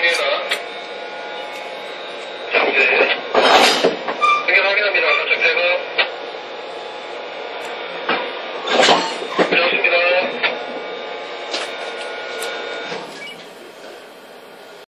Yeah.